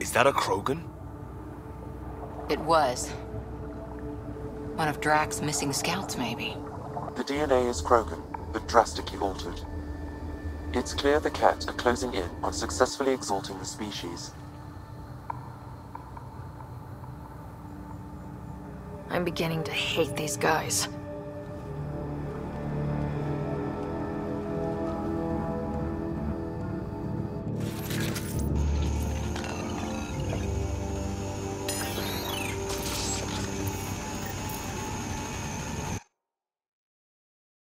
Is that a Krogan? It was. One of Drax's missing scouts, maybe. The DNA is Krogan, but drastically altered. It's clear the Kett are closing in on successfully exalting the species. I'm beginning to hate these guys.